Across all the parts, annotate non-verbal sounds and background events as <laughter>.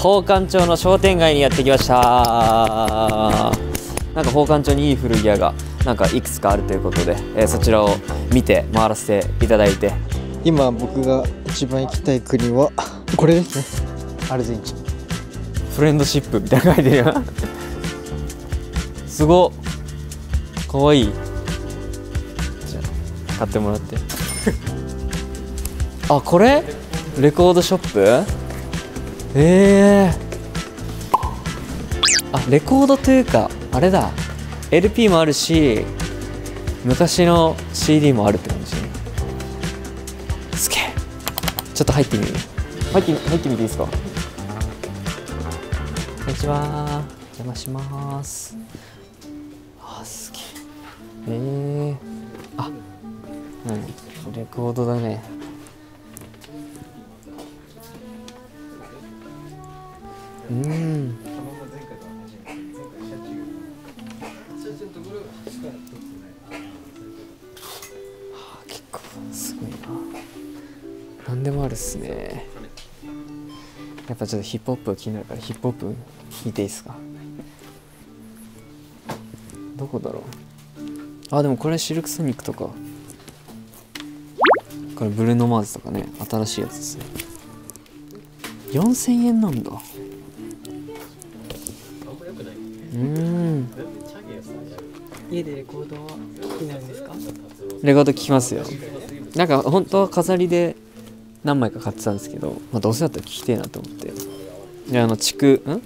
宝冠町の商店街にやってきました。なんか宝冠町にいい古着屋がなんかいくつかあるということで、えーそちらを見て回らせていただいて。今僕が一番行きたい国はこれですね。アルゼンチン。フレンドシップみたいなの書いてるよ。すごっ。かわいい。じゃあ買ってもらって。<laughs> あこれ？レコードショップ？ええあレコードというかあれだ。LP もあるし昔の CD もあるって感じ。すげえ。ちょっと入ってみる。入ってみ入ってみていいですか？こんにちは。お邪魔します。あすげえ。えー、あ何？レコードだねうん。はあ結構すごいな。何でもあるっすね。やっぱちょっとヒップホップ気になるからヒップホップ見ていいですか？どこだろう。あでもこれシルクソニックとか。これブルーノ・マーズとかね。新しいやつですね。4000円なんだ。うん。家でレコードは好きなんですか？レコード聞きますよ。なんか本当は飾りで何枚か買ってたんですけど、まあ、どうせだったら聞きてえなと思って。であの蓄ん？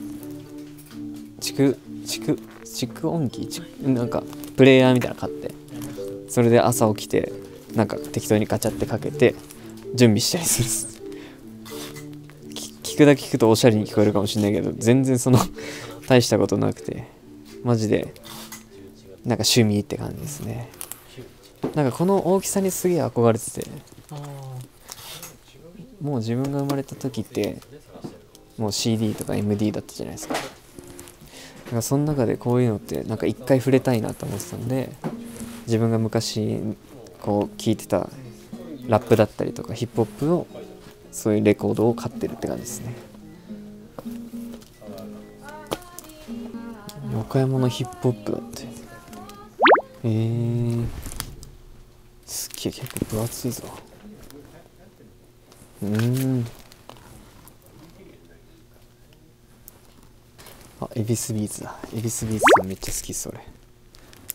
蓄蓄蓄音機？蓄なんかプレイヤーみたいなの買って。それで朝起きてなんか適当にガチャってかけて準備したりするす。聞くだけ聞くとおしゃれに聞こえるかもしれないけど全然その大したことなくてマジでなんか趣味って感じですね。なんかこの大きさにすげえ憧れててもう自分が生まれた時ってもう CD とか MD だったじゃないですか。だかその中でこういうのってなんか一回触れたいなと思ってたんで自分が昔こう聴いてたラップだったりとかヒップホップのそういうレコードを買ってるって感じですね。岡山のヒップホップだって。えー、すっげえ結構分厚いぞ。うん。あ恵比寿ビーズだ。恵比寿ビーズさんめっちゃ好きっす俺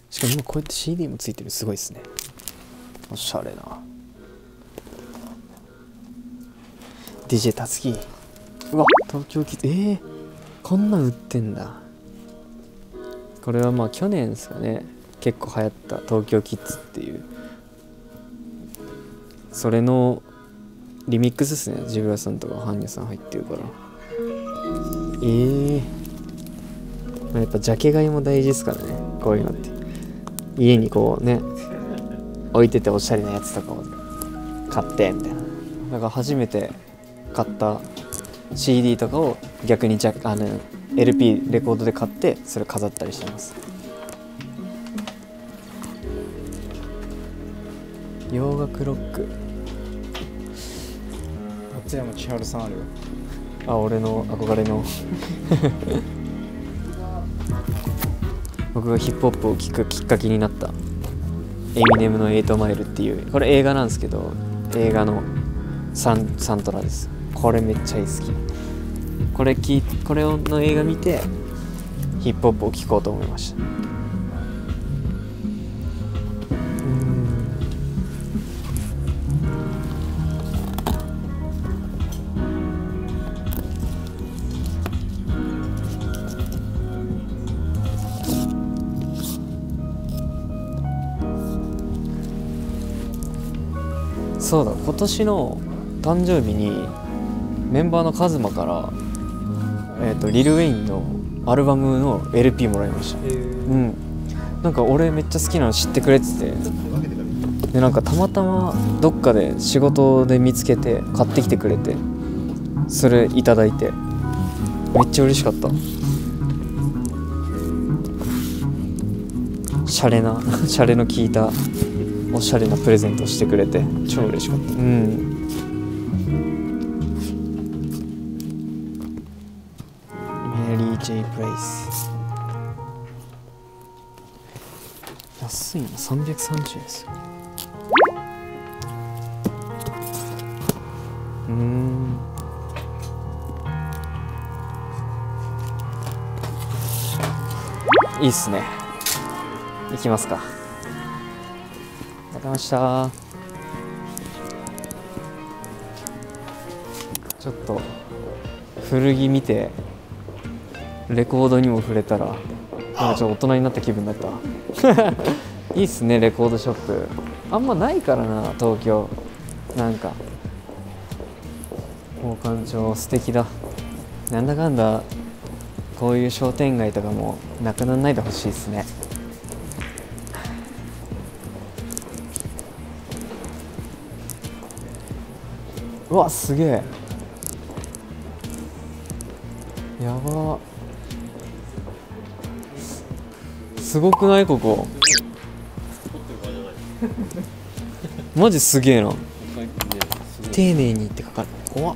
しかも今こうやって CD もついてるすごいっすね。おしゃれな。DJ たつきうわ東京キッズ。えー、こんなん売ってんだ。これはまあ去年ですかね。結構流行った東京キッズっていう。それのリミックスですね。ジブラさんとかハンニャさん入ってるから。ええ。やっぱジャケ買いも大事ですからね。こういうのって。家にこうね置いてておしゃれなやつとかを。買ってみたいな。だから初めて買った CD とかを逆にジャあの LP レコードで買ってそれ飾ったりしてます。洋楽ロック。松山千春さんあるよ。あ俺の憧れの。僕がヒップホップを聴くきっかけになった。エミネムの「エイトマイル」っていう。これ映画なんですけど映画のサンサントラです。これめっちゃいい好きこれきこれの映画見てヒップホップを聴こうと思いました。そうだ今年の誕生日にメンバーのカズマから、えー、とリル・ウェインのアルバムの LP もらいました。うん。なんか俺めっちゃ好きなの知ってくれてて。でなんかたまたまどっかで仕事で見つけて買ってきてくれてそれいただいて。めっちゃ嬉しかった。シャレなシャレの効いたおしゃれなプレゼントしてくれて超嬉しかった。うん330ですよ。うん。いいっすね。行きますか。ありました。ちょっと古着見てレコードにも触れたらなんかちょっと大人になった気分だった。いいっすねレコードショップ。あんまないからな東京。なんか。宝冠町素敵だ。なんだかんだこういう商店街とかもなくならないでほしいですね。うわすげえ。やば。すすごくない？ここ。マジすげえな。丁寧にって書かれて怖っ。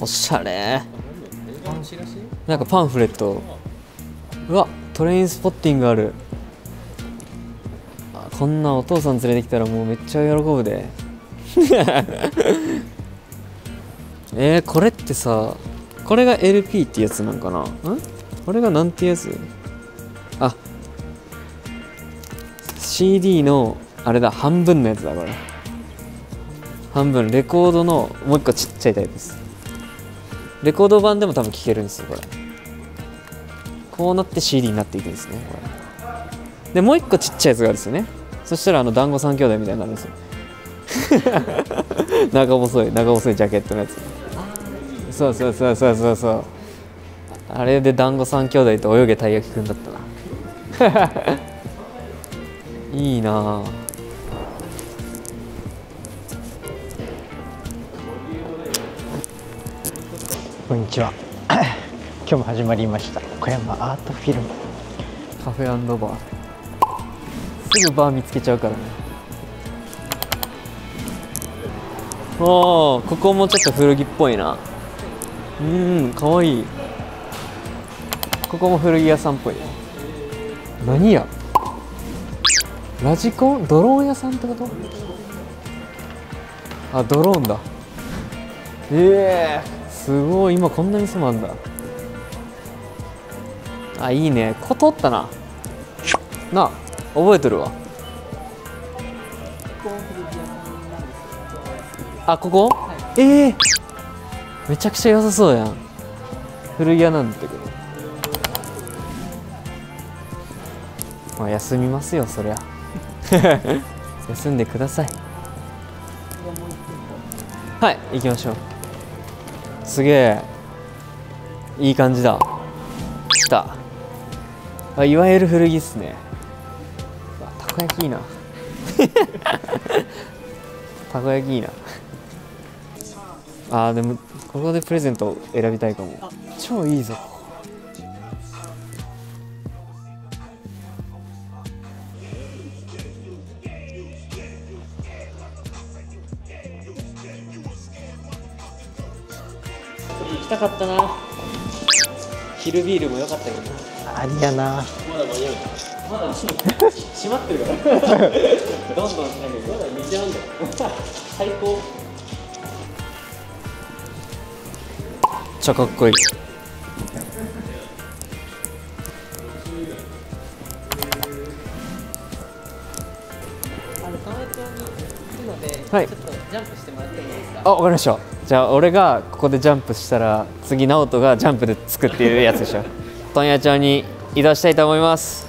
おしゃれ。なんかパンフレット。うわトレインスポッティングある。あこんなお父さん連れてきたらもうめっちゃ喜ぶで。<laughs> えー、これってさこれが LP ってやつなんかな？ん？これがなんてやつ？CD のあれだ半分のやつだこれ。半分レコードのもう一個ちっちゃいタイプです。レコード版でも多分聴けるんですよこれ。こうなって CD になっていくんですねこれ。でもう一個ちっちゃいやつがあるんですよね。そしたらあの団子三兄弟みたいになるんですよ。<laughs> 長細い長細いジャケットのやつ。そうそうそうそうそうそう。あれで団子三兄弟と泳げたい焼きくんだったな。いいな。あこんにちは。<coughs> 今日も始まりました。小山アートフィルム。カフェバー。すぐバー見つけちゃうからね。おーここもちょっと古着っぽいな。うんかわい。いここも古着屋さんっぽい。ね何や？ラジコンドローン屋さんってこと？あドローンだ。ええ。すごい。今こんなに住まんだ。あいいね。こ通ったな。なあ覚えてるわ。あここ、ええ。めちゃくちゃ良さそうやん。古着屋なんだけど。まあ休みますよそりゃ。休んでください。はい行きましょう。すげえいい感じだ。来た。あいわゆる古着っすね。たこ焼きいいな。<laughs> たこ焼きいいな。あーでもここでプレゼント選びたいかも。超いいぞ。行きたかったな。昼ビールも良かったけどな。ありやな。まだ間に合うまだ閉まってるから。どんどんしなきゃまだ2時半だよ。最高。ちゃかっこいい。はい。ちょっとジャンプしてってもいいですかあわかりました。じゃあ俺がここでジャンプしたら次直人がジャンプでつくっていうやつでしょ。問屋町に移動したいと思います。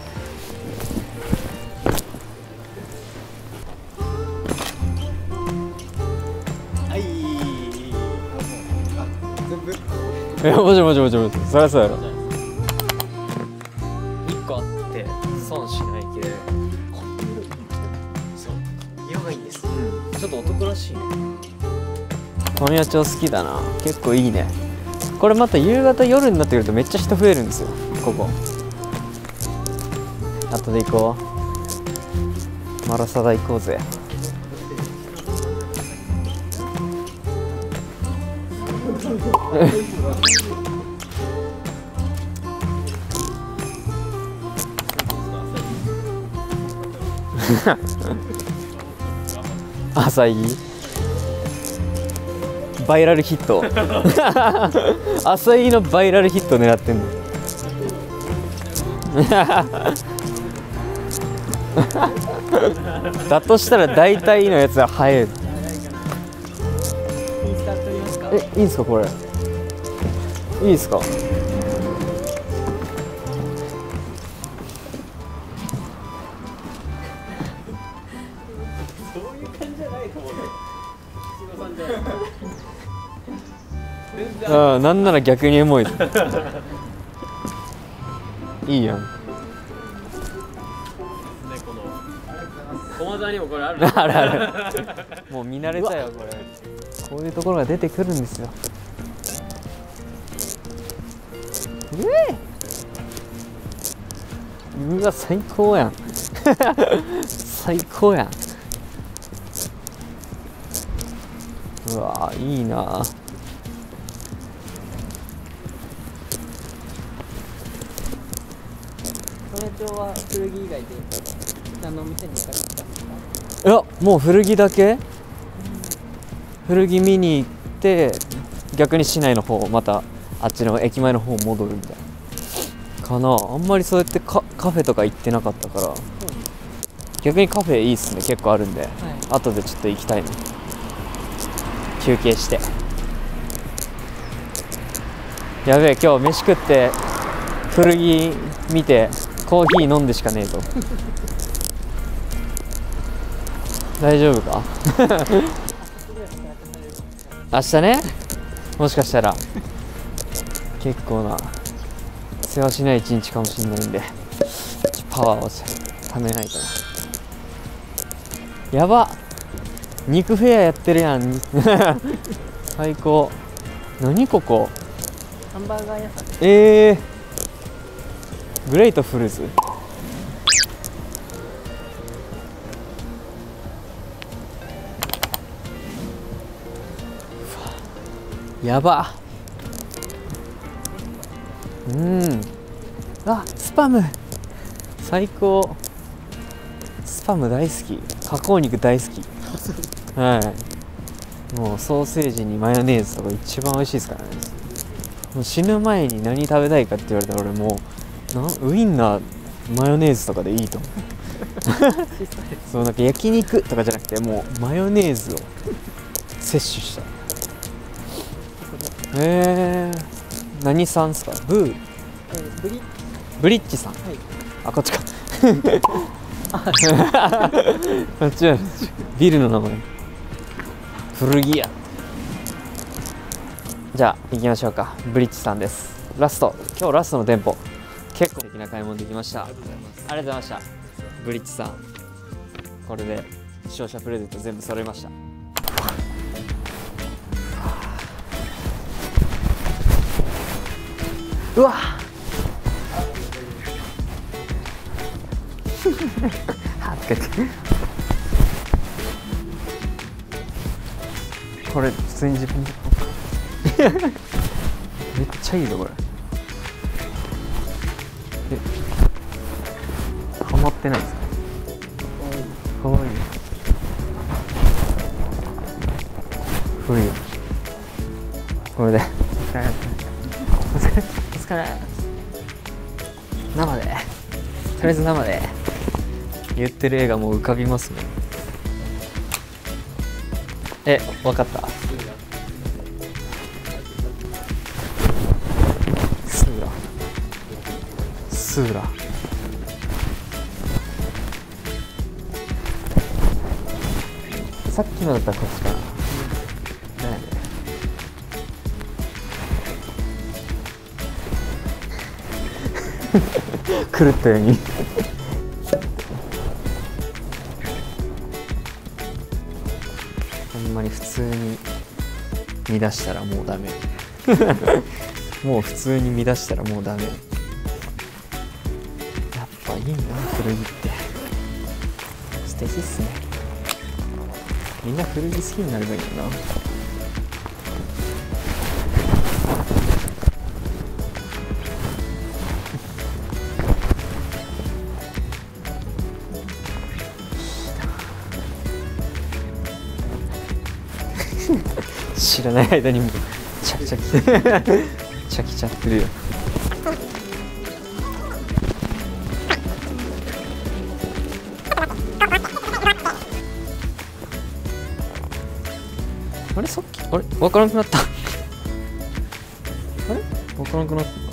い。やもちろんもちろんもちろんもちろんそりゃそうやろ問屋町好きだな。結構いいね。これまた夕方夜になってくるとめっちゃ人増えるんですよ。ここ。後で行こう。マラサダ行こうぜ。<laughs> 浅い？バイラルヒット。<laughs> 浅いのバイラルヒット狙ってんの。<laughs> だとしたら大体のやつは生えるインスタ撮りますかえいいんすかこれ。いいですか？ああなんなら逆にエモいいいやん。駒沢にもこれある。<laughs> あるある。もう見慣れたよこれ。こういうところが出てくるんですよ。うえ。うわ最高やん。<laughs> 最高やんうわいいな。この町は古着以外で何のお店に行かれてたんですか？いやもう古着だけ？古着見に行って逆に市内の方またあっちの駅前の方戻るみたいな。かな。あんまりそうやってカカフェとか行ってなかったから。逆にカフェいいっすね。結構あるんで。はい。後でちょっと行きたいな休憩して。やべえ今日飯食って古着見てコーヒー飲んでしかねえぞ <laughs> 大丈夫か？<laughs> 明日ね？もしかしたら。結構な忙しない一日かもしれないんでパワーをためないとな。やば。っ肉フェアやってるやん。<laughs> 最高。何ここ？ハンバーガー屋さん。えー、グレートフルズうわ。やば。うん。あスパム。最高。スパム大好き。加工肉大好きはい。もうソーセージにマヨネーズとか一番美味しいですからね。もう死ぬ前に何食べたいかって言われたら俺もうなウインナーマヨネーズとかでいいと思う。<laughs> そうなんか焼肉とかじゃなくてもうマヨネーズを摂取した。へえー、何さんっすか？ブー。ブリッジさん。はい。あこっちかこっちはビルの名前。古着屋。じゃあ行きましょうか。ブリッジさんです。ラスト。今日ラストの店舗。結構素敵な買い物できました。ありがとうございました。ブリッジさん。これで視聴者プレゼント全部揃いました。うわ。はつけてこれ。普通に自分で買おうかめっちゃいいぞこれ。えハマってないですか？かわいい。古いよこれで。お疲れお疲れお疲れ生で。とりあえず生で。言ってる絵がもう浮かびますね。えわかった。スーラ。スーラ。さっきのだったらこっちかな。ね <laughs> 狂ったように。普通に見出したらもうダメ。<laughs> もう普通に見出したらもうダメ。やっぱいいな古着って。素敵っすね。みんな古着好きになればいいよな知らない間にもうチャキチャキチャキちゃってるよあれさっきあれわからなくなったあれわからなくなった